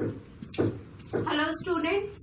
Hello students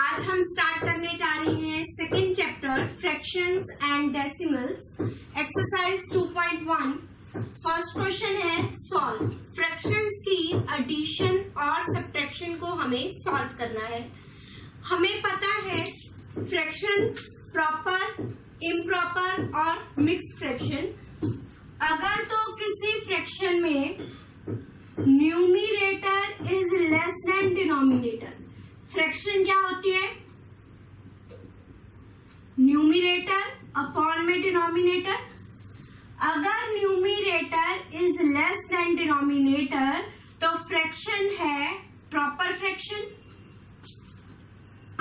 आज हम start करने जा रहे हैं second chapter fractions and decimals exercise 2.1 first question है सॉल्व फ्रैक्शंस की एडिशन और सब्ट्रैक्शन को हमें सॉल्व करना है। हमें पता है फ्रैक्शन प्रॉपर इम्प्रॉपर और मिक्स्ड फ्रैक्शन अगर तो किसी फ्रैक्शन में numerator is less than denominator fraction क्या होती है? न्यूमिरेटर अपॉन में डिनोमिनेटर अगर numerator is less than denominator तो फ्रैक्शन है प्रॉपर फ्रैक्शन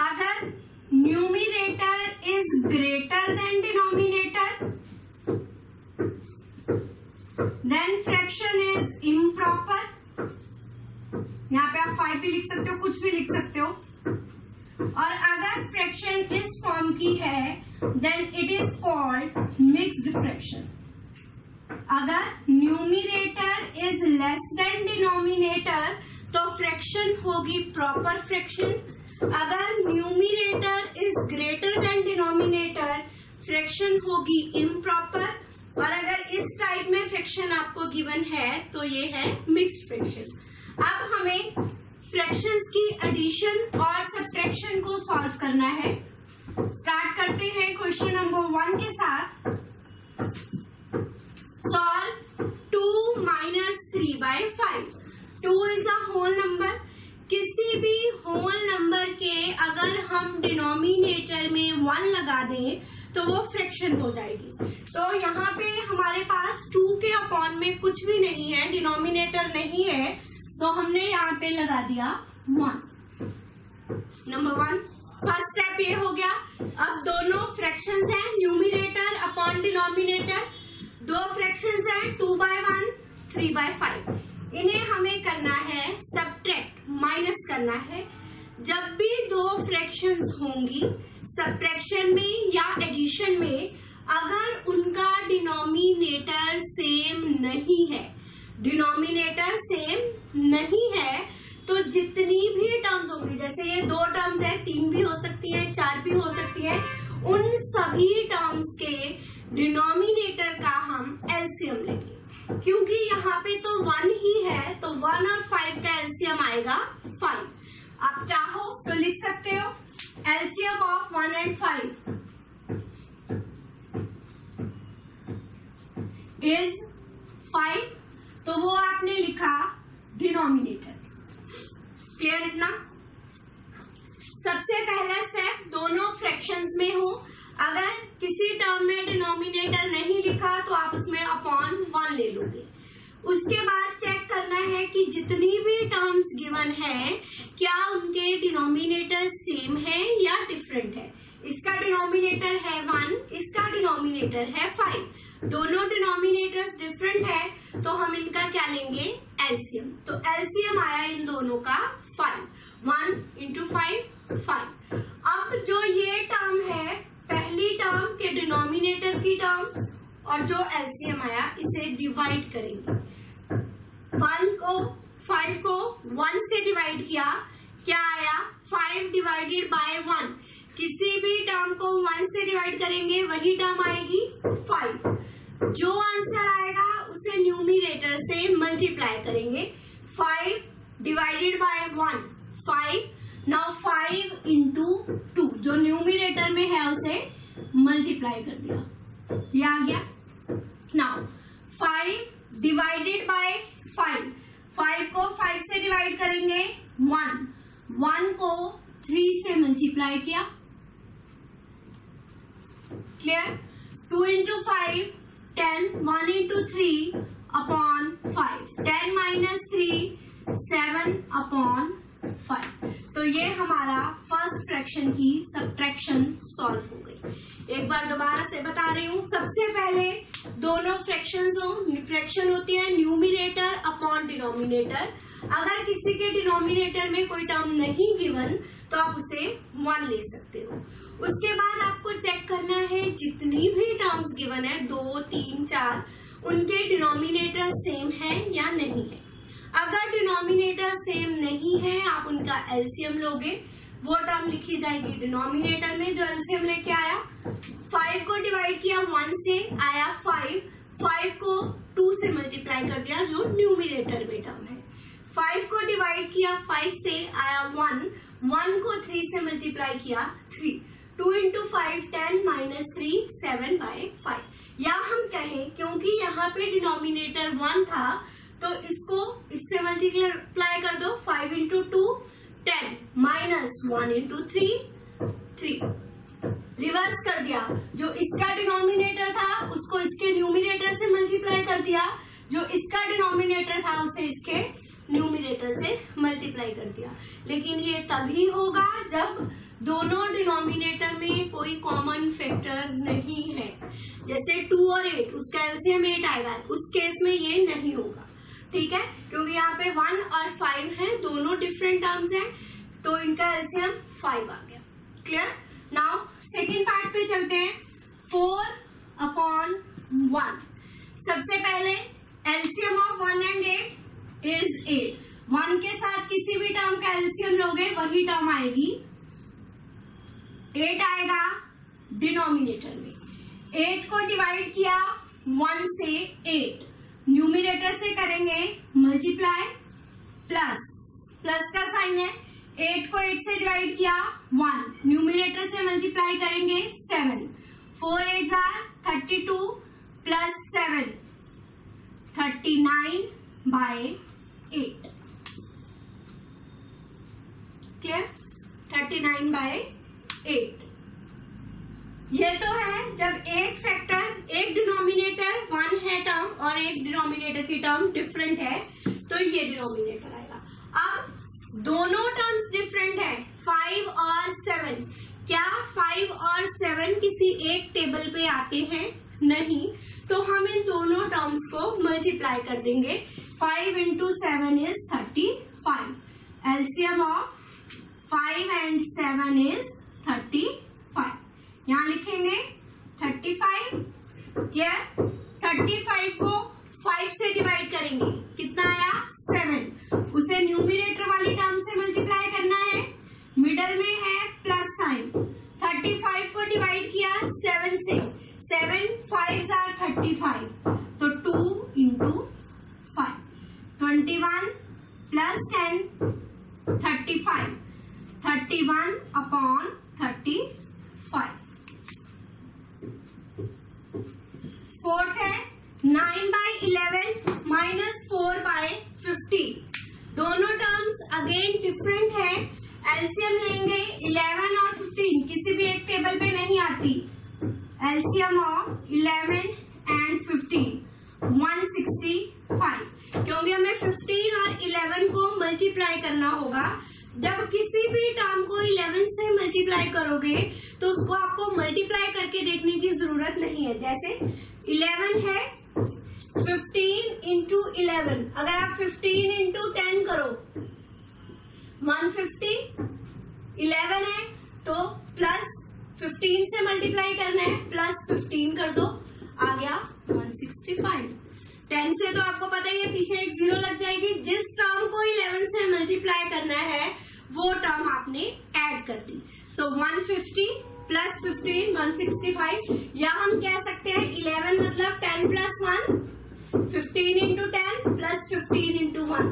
अगर numerator is greater than denominator then fraction is improper यहाँ पे आप फाइव भी लिख सकते हो, कुछ भी लिख सकते हो। और अगर फ्रैक्शन इस फॉर्म की है then it is called mixed fraction अगर numerator is less than denominator तो फ्रैक्शन होगी प्रॉपर फ्रैक्शन अगर numerator is greater than denominator fraction होगी इम्प्रॉपर और अगर इस टाइप में फ्रैक्शन आपको गिवन है तो ये है मिक्स्ड फ्रैक्शन अब हमें फ्रैक्शंस की एडिशन और सब्ट्रैक्शन को सॉल्व करना है. स्टार्ट करते हैं क्वेश्चन नंबर वन के साथ. Solve two minus three by five two is a whole number किसी भी होल नंबर के अगर हम डिनोमिनेटर में वन लगा दें तो वो फ्रैक्शन हो जाएगी। तो यहाँ पे हमारे पास टू के अपॉन में कुछ भी नहीं है डिनोमिनेटर नहीं है तो हमने यहाँ पे लगा दिया one number one first step ये हो गया। अब दोनों फ्रैक्शंस हैं न्यूमिनेटर अपॉन डिनोमिनेटर दो फ्रैक्शंस हैं two by one three by five इन्हें हमें करना है सब्ट्रैक्ट माइनस करना है। जब भी दो फ्रैक्शंस होंगी सब्ट्रैक्शन में या एडिशन में अगर उनका डिनोमिनेटर सेम नहीं है डिनोमिनेटर सेम नहीं है तो जितनी भी टर्म्स होंगी, जैसे ये दो टर्म्स है, तीन भी हो सकती है, चार भी हो सकती है, उन सभी टर्म्स के डिनोमिनेटर का हम एलसीएम लेंगे। क्योंकि यहाँ पे तो वन ही है तो वन और फाइव का एलसीएम आएगा फाइव आप चाहो तो लिख सकते हो। LCM of one and five is five तो वो आपने लिखा डिनोमिनेटर क्लियर इतना? सबसे पहला स्टेप दोनों फ्रैक्शंस में हो। अगर किसी टर्म में डिनोमिनेटर नहीं लिखा तो आप उसमें अपॉन वन ले लोगे। उसके बाद चेक करना है कि जितनी भी टर्म्स गिवन है, क्या उनके डिनोमिनेटर सेम है या डिफरेंट है? इसका डिनोमिनेटर है वन इसका डिनोमिनेटर है फाइव दोनों डिनोमिनेटर्स डिफरेंट है तो हम इनका क्या लेंगे? एलसीएम तो एलसीएम आया इन दोनों का five one into five five अब जो ये टर्म है, पहली टर्म के डिनोमिनेटर की टर्म और जो एलसीएम आया, इसे डिवाइड करेंगे वन को फाइव को वन से डिवाइड किया। क्या आया? फाइव डिवाइडेड बाय वन किसी भी टर्म को वन से डिवाइड करेंगे, वही टर्म आएगी फाइव जो आंसर आएगा, उसे न्यूमिनेटर से मल्टीप्लाई करेंगे। Five divided by one five now five into two जो न्यूमिनेटर में है, उसे मल्टीप्लाई कर दिया। ये आ गया। Now five divided by five five को फाइव से डिवाइड करेंगे वन वन को थ्री से मल्टीप्लाई किया. Clear two into five ten one into three upon five ten minus three seven upon five तो ये हमारा फ़र्स्ट फ्रैक्शन की सब्ट्रैक्शन सॉल्व हो गई। एक बार दोबारा से बता रही हूँ, सबसे पहले दोनों फ्रैक्शन हो फ्रैक्शन होती है न्यूमिनेटर अपॉन डिनोमिनेटर अगर किसी के डिनोमिनेटर में कोई टर्म नहीं गिवन तो आप उसे वन ले सकते हो। उसके बाद आपको चेक करना है जितनी भी टर्म्स गिवन है, दो, तीन, चार, उनके डिनोमिनेटर सेम है या नहीं है। अगर डिनोमिनेटर सेम नहीं है, आप उनका एलसीएम लोगे। वो टर्म लिखी जाएगी डिनोमिनेटर में, जो एलसीएम लेके आया। फाइव को डिवाइड किया वन से आया फाइव फाइव को टू से मल्टीप्लाई कर दिया, जो न्यूमिनेटर में टर्म है। फाइव को डिवाइड किया फाइव से आया वन वन को थ्री से मल्टीप्लाई किया three two into five ten minus three seven by five या हम कहें, क्योंकि यहाँ पे डिनोमिनेटर वन था तो इसको इससे मल्टीप्लाई कर दो five into two ten minus one into three three reverse कर दिया। जो इसका डिनोमिनेटर था, उसको इसके न्यूमिनेटर से मल्टीप्लाई कर दिया। जो इसका डिनोमिनेटर था, उसे इसके न्यूमिनेटर से मल्टीप्लाई कर दिया। लेकिन ये तभी होगा जब दोनों डिनोमिनेटर में कोई कॉमन फैक्टर नहीं है। जैसे टू और एट उसका एलसीएम एट आएगा। उस केस में ये नहीं होगा। ठीक है? क्योंकि यहाँ पे वन और फाइव है, दोनों डिफरेंट टर्म्स हैं तो इनका एलसीएम फाइव आ गया। क्लियर नाउ सेकेंड पार्ट पे चलते हैं। फोर अपॉन वन सबसे पहले LCM of one and eight is eight one के साथ किसी भी टर्म का एलसीएम लोगे, वही टर्म आएगी। एट आएगा डिनोमिनेटर में। एट को डिवाइड किया वन से एट न्यूमिनेटर से करेंगे मल्टीप्लाई प्लस प्लस का साइन है. एट को एट से डिवाइड किया वन न्यूमिनेटर से मल्टीप्लाई करेंगे seven four eight are thirty two plus seven thirty nine by eight clear thirty nine by eight ये तो है, जब एक फैक्टर एक डिनोमिनेटर वन है टर्म और एक डिनोमिनेटर की टर्म डिफरेंट है तो ये डिनोमिनेटर आएगा। अब दोनों टर्म्स डिफरेंट है फाइव और सेवन क्या फाइव और सेवन किसी एक टेबल पे आते हैं? नहीं। तो हम इन दोनों टर्म्स को मल्टीप्लाई कर देंगे। Five into seven is thirty five LCM of five and seven is thirty यहाँ लिखेंगे थर्टी फाइव या थर्टी फाइव को फाइव से डिवाइड करेंगे। कितना आया? सेवन उसे न्यूमिनेटर वाली टर्म से मल्टीप्लाई करना है। मिडल में है प्लस साइन थर्टी फाइव को डिवाइड किया सेवन से। Seven five are thirty five तो two into five twenty one plus ten thirty five thirty one upon thirty five fourth है nine by eleven minus four by fifty दोनों terms again different है LCM लेंगे eleven और fifteen किसी भी एक table पे नहीं आती LCM of eleven and fifteen one sixty five क्योंकि हमें फिफ्टीन और इलेवन को मल्टीप्लाई करना होगा जब किसी भी टर्म को 11 से मल्टीप्लाई करोगे तो उसको आपको मल्टीप्लाई करके देखने की ज़रूरत नहीं है जैसे 11 है 15 इंटू इलेवन अगर आप 15 इंटू टेन करो 150 11 है तो प्लस 15 से मल्टीप्लाई करना है प्लस 15 कर दो, आ गया 165 टेन से तो आपको पता ही है, पीछे एक ज़ीरो लग जाएगी। जिस टर्म को इलेवन से मल्टीप्लाई करना है, वो टर्म आपने ऐड कर दी। So one fifty plus fifteen one sixty five या हम कह सकते हैं इलेवन मतलब ten plus one fifteen into ten plus fifteen into one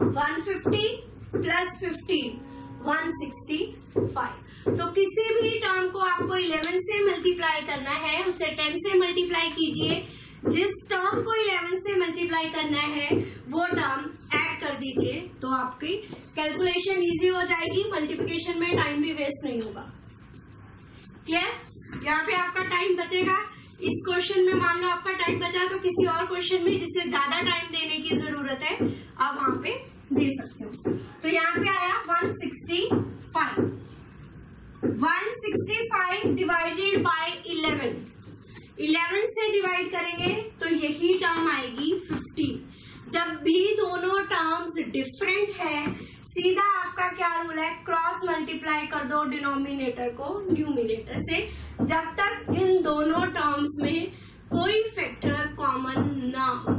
one fifty plus fifteen one sixty five तो किसी भी टर्म को आपको इलेवन से मल्टीप्लाई करना है, उसे टेन से मल्टीप्लाई कीजिए। जिस टर्म को इलेवन से मल्टीप्लाई करना है, वो टर्म ऐड कर दीजिए तो आपकी कैलकुलेशन इजी हो जाएगी मल्टीप्लिकेशन में टाइम भी वेस्ट नहीं होगा। क्लियर यहाँ पे आपका टाइम बचेगा। इस क्वेश्चन में मान लो आपका टाइम बचा तो किसी और क्वेश्चन में जिसे ज़्यादा टाइम देने की ज़रूरत है, आप वहाँ पे दे सकते हो। तो यहाँ पे आया 165 165 डिवाइडेड बाय 11 11 से डिवाइड करेंगे तो यही टर्म आएगी 50 जब भी दोनों टर्म्स डिफरेंट है, सीधा आपका क्या रूल है? क्रॉस मल्टीप्लाई कर दो डिनोमिनेटर को न्यूमिनेटर से। जब तक इन दोनों टर्म्स में कोई फैक्टर कॉमन ना हो।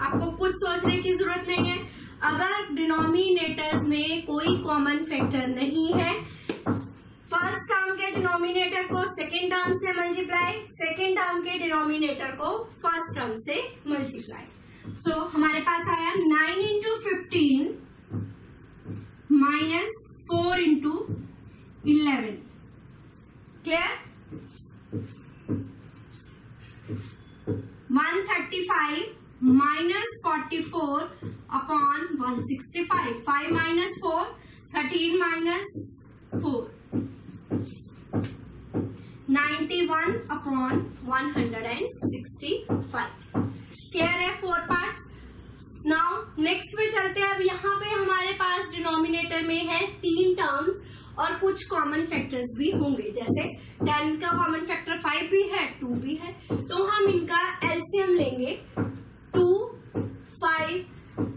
आपको कुछ सोचने की ज़रूरत नहीं है। अगर डिनोमिनेटर्स में कोई कॉमन फैक्टर नहीं है फ़र्स्ट टर्म के डिनोमिनेटर को सेकेंड टर्म से मल्टीप्लाई सेकेंड टर्म के डिनोमिनेटर को फ़र्स्ट टर्म से मल्टीप्लाई सो so, हमारे पास आया nine into fifteen minus four into eleven clear one thirty five minus forty four upon one sixty five five minus four thirteen minus four 91 upon 165 clear है four parts now next पे चलते हैं। अब यहाँ पे हमारे पास डिनोमिनेटर में है तीन टर्म्स और कुछ कॉमन फैक्टर्स भी होंगे। जैसे टेन का कॉमन फैक्टर फाइव भी है टू भी है। तो हम इनका एल्सियम लेंगे two five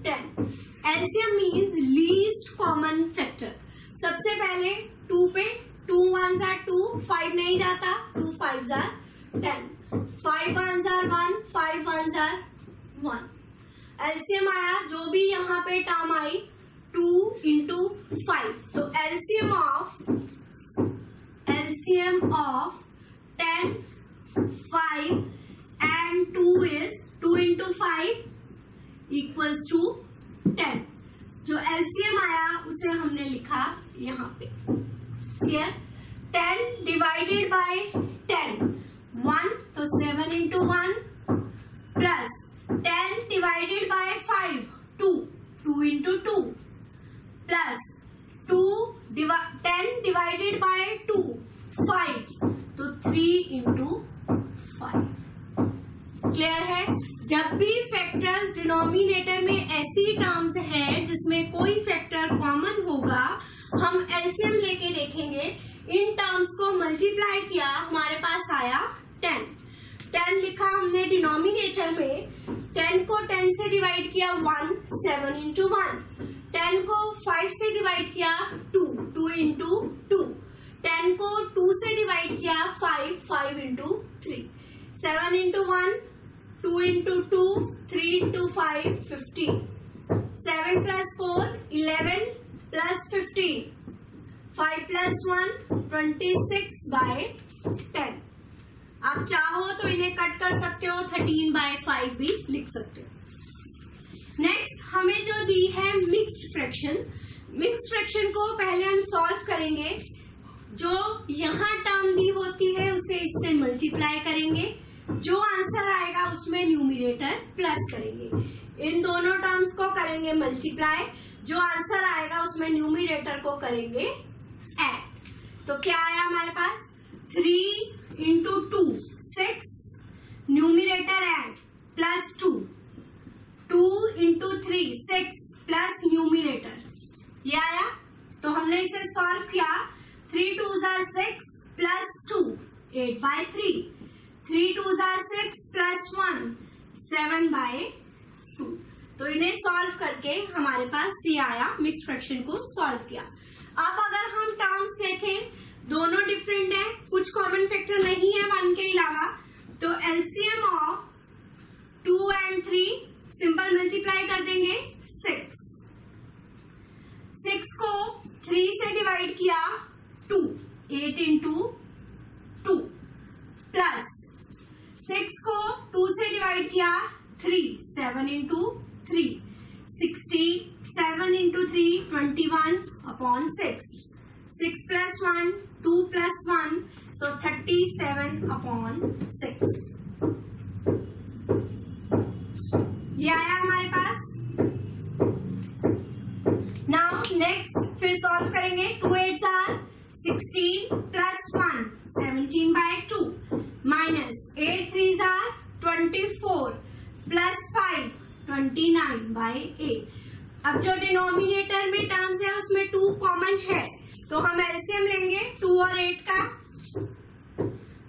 ten LCM means least common factor सबसे पहले टू पे टू वन जार टू फाइव नहीं जाता टू फाइव जार टेन फाइव वन जार वन फाइव वन जार वन एलसीएम आया, जो भी यहाँ पे टर्म आई टू इंटू फाइव तो LCM of LCM of ten five and two is two into five equals two ten जो एलसीएम आया, उसे हमने लिखा यहाँ पे. Here 10 divided by 10 1 तो 7 into 1 plus 10 divided 5 2 2 into 2 plus 2 divi 10 divided by 2 5 तो 3 into 5 क्लियर है? जब भी फैक्टर्स डिनोमिनेटर में ऐसी टर्म्स है जिसमें कोई फैक्टर कॉमन होगा, हम एलसीएम लेके देखेंगे। इन टर्म्स को मल्टीप्लाई किया, हमारे पास आया टेन। टेन लिखा हमने डिनोमिनेटर में टेन को टेन से डिवाइड किया one seven into one ten को फाइव से डिवाइड किया two two into two ten को टू से डिवाइड किया five five into three seven into one two into two three into five fifteen seven plus four eleven plus fifteen five plus one twenty six by ten आप चाहो तो इन्हें cut कर सकते हो थर्टीन बाय फाइव भी लिख सकते हो। नेक्स्ट हमें जो दी है मिक्स्ड फ्रैक्शन मिक्स्ड फ्रैक्शन को पहले हम सॉल्व करेंगे। जो यहाँ टर्म दी होती है, उसे इससे मल्टीप्लाई करेंगे। जो आंसर आएगा, उसमें न्यूमिनेटर प्लस करेंगे। इन दोनों टर्म्स को करेंगे मल्टीप्लाई जो आंसर आएगा, उसमें न्यूमिनेटर को करेंगे एड तो क्या आया हमारे पास? Three into two six numerator add plus two two into three six plus numerator ये आया तो हमने इसे सॉल्व किया। Three two jar six plus two eight by three three two jar six plus one seven by two तो इन्हें solve करके हमारे पास सी आया मिक्स फ्रैक्शन को सॉल्व किया। अब अगर हम टर्म्स देखें दोनों डिफरेंट है, कुछ कॉमन फैक्टर नहीं है वन के अलावा। तो LCM of two and three simple multiply कर देंगे सिक्स सिक्स को थ्री से डिवाइड किया two eight into two plus six को टू से डिवाइड किया three seven into three sixty seven into three twenty one upon six six plus one two plus one so thirty seven upon six ये आया हमारे पास। Now next फिर solve करेंगे। Two eight are sixteen plus one seventeen by two minus eight three are twenty four plus five twenty nine by eight अब जो denominator में terms है, उसमें टू कॉमन है। तो हम एलसीएम लेंगे। टू और एट का।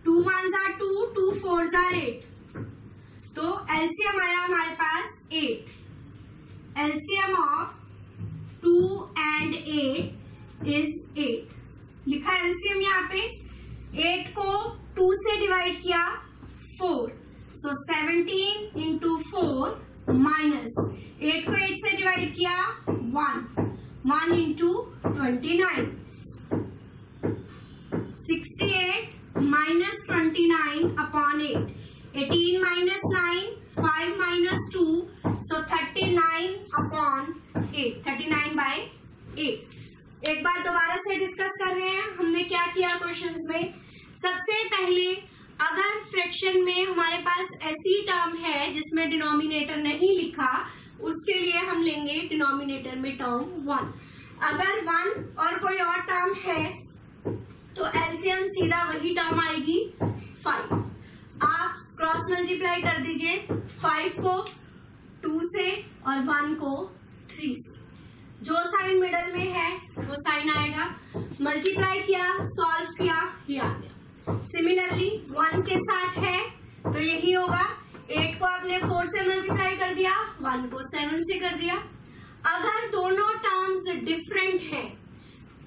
टू वन जार टू टू फोर जार एट तो एलसीएम आया हमारे पास eight LCM of two and eight is eight लिखा एलसीएम यहाँ पे। एट को टू से डिवाइड किया four so seventeen into four minus eight को एट से डिवाइड किया one one into twenty nine sixty eight minus twenty nine upon eight eighteen minus nine five minus two so thirty nine upon eight thirty nine by eight एक बार दोबारा से discuss कर रहे हैं। हमने क्या किया क्वेश्चंस में? सबसे पहले, अगर फ्रैक्शन में हमारे पास ऐसी टर्म है जिसमें डिनोमिनेटर नहीं लिखा, उसके लिए हम लेंगे डिनोमिनेटर में टर्म वन अगर वन और कोई और टर्म है तो एलसीएम सीधा वही टर्म आएगी फाइव आप क्रॉस मल्टीप्लाई कर दीजिए फाइव को टू से और वन को थ्री से। जो साइन मिडल में है, वो साइन आएगा। मल्टीप्लाई किया सॉल्व किया, ये आ गया। सिमिलरली वन के साथ है तो यही होगा। एट को आपने फोर से मल्टीप्लाई कर दिया वन को सेवन से कर दिया। अगर दोनों टर्म्स डिफरेंट हैं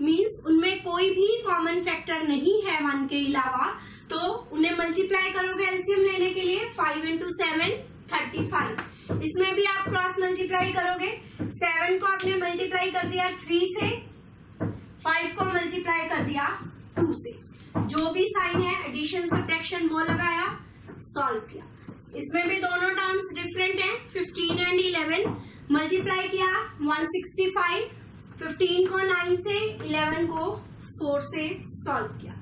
मीन्स उनमें कोई भी कॉमन फैक्टर नहीं है वन के अलावा तो उन्हें मल्टीप्लाई करोगे एलसीएम लेने के लिए five into seven thirty five इसमें भी आप क्रॉस मल्टीप्लाई करोगे सेवन को आपने मल्टीप्लाई कर दिया थ्री से फाइव को मल्टीप्लाई कर दिया टू से. जो भी साइन है एडिशन सब्ट्रैक्शन वो लगाया सॉल्व किया. इसमें भी दोनों टर्म्स डिफरेंट हैं फिफ्टीन एंड इलेवन मल्टीप्लाई किया वन सिक्सटी फाइव फिफ्टीन को नाइन से, इलेवन को फोर से सॉल्व किया।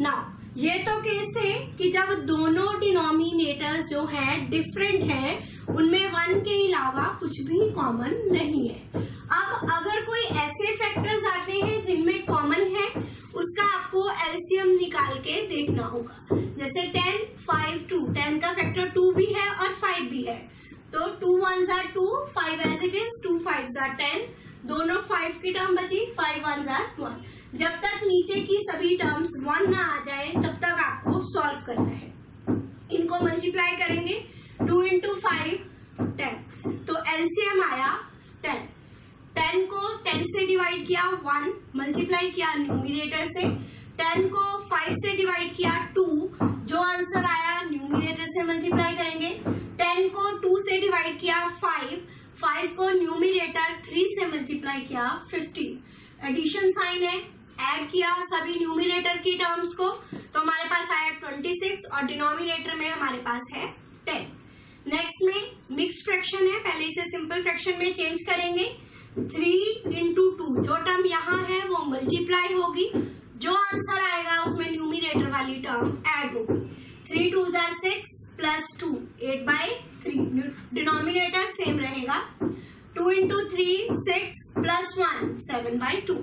नाउ ये तो केस थे कि जब दोनों डिनोमिनेटर्स जो हैं डिफरेंट हैं, उनमें वन के अलावा कुछ भी कॉमन नहीं है। अब अगर कोई ऐसे फैक्टर्स आते हैं जिनमें कॉमन है, उसका आपको एलसीएम निकाल के देखना होगा। जैसे टेन फाइव टू टेन का फैक्टर टू भी है और फाइव भी है। तो two one jar two five as it is two five jar ten दोनों फाइव की टर्म बची फाइव वन जार वन जब तक नीचे की सभी टर्म्स वन ना आ जाए, तब तक आपको सॉल्व करना है। इनको मल्टीप्लाई करेंगे टू इंटू फाइव टेन तो एलसीएम आया टेन टेन को टेन से डिवाइड किया वन मल्टीप्लाई किया न्यूमिनेटर से. टेन को फाइव से डिवाइड किया टू जो आंसर आया न्यूमिनेटर से मल्टीप्लाई करेंगे. टेन को टू से डिवाइड किया फाइव फाइव को न्यूमिनेटर थ्री से मल्टीप्लाई किया फिफ्टीन एडिशन साइन है ऐड किया सभी न्यूमिनेटर की टर्म्स को तो हमारे पास आया ट्वेंटी सिक्स और डिनोमिनेटर में हमारे पास है टेन नेक्स्ट में मिक्स फ्रैक्शन है, पहले इसे सिंपल फ्रैक्शन में चेंज करेंगे. थ्री इंटू टू जो टर्म यहाँ है, वो मल्टीप्लाई होगी. जो आंसर आएगा, उसमें न्यूमिनेटर वाली टर्म ऐड होगी. Three two jar six plus two eight by three denominator same रहेगा. Two into three six plus one seven by two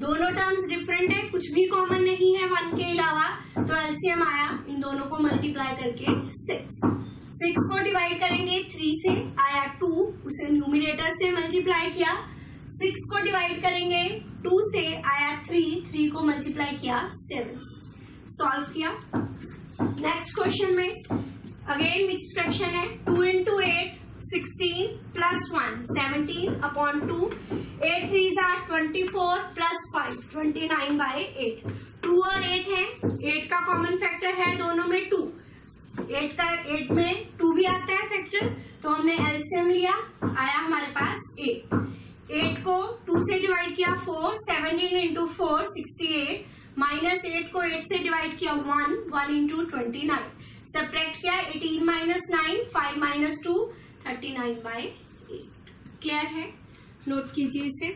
दोनों टर्म्स डिफरेंट है, कुछ भी कॉमन नहीं है वन के अलावा. तो एलसीएम आया, इन दोनों को मल्टीप्लाई करके सिक्स सिक्स को डिवाइड करेंगे थ्री से, आया टू उसे न्यूमिनेटर से मल्टीप्लाई किया. सिक्स को डिवाइड करेंगे टू से, आया थ्री थ्री को मल्टीप्लाई किया सेवन सॉल्व किया. नेक्स्ट क्वेश्चन में अगेन मिक्स फ्रैक्शन है? Two into eight sixteen plus one seventeen upon two eight three jar twenty four plus five twenty nine by eight two और eight है. Eight का common factor है दोनों में two eight का eight में two भी आता है फैक्टर तो हमने एलसीएम लिया, आया हमारे पास एट एट को टू से डिवाइड किया four seventeen into four sixty eight minus eight को एट से डिवाइड किया one one into twenty nine subtract किया eighteen minus nine five minus two thirty nine by eight clear है? Note कीजिए इसे।